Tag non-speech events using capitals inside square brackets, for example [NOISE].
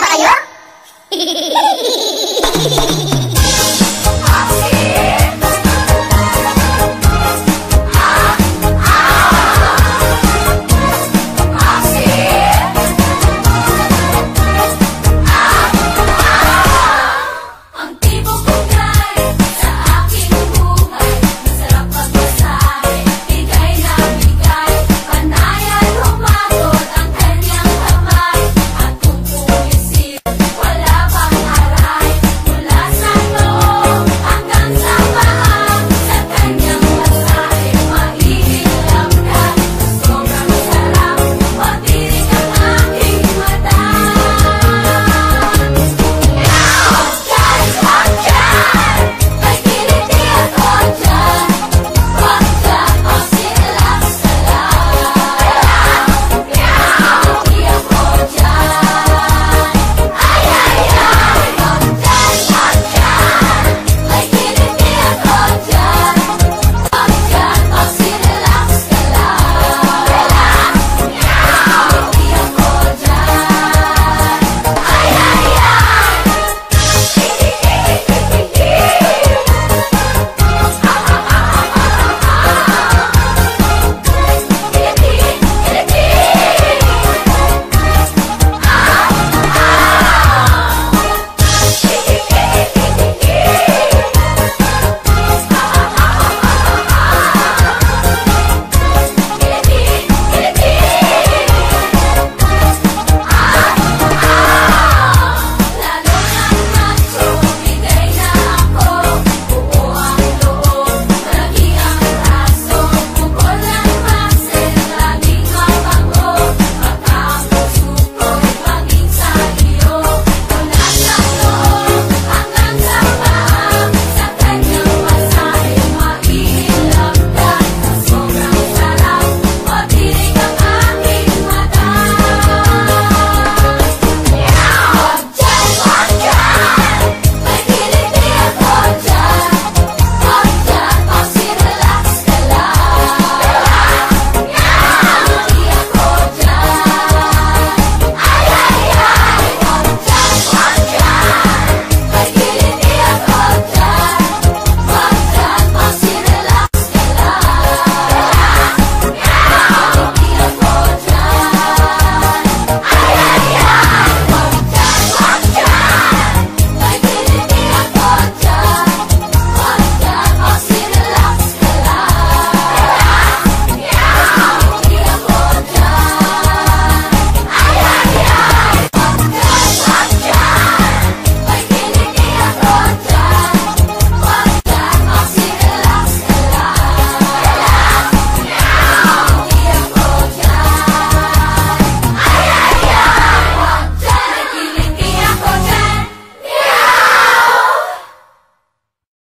Pak [LAUGHS]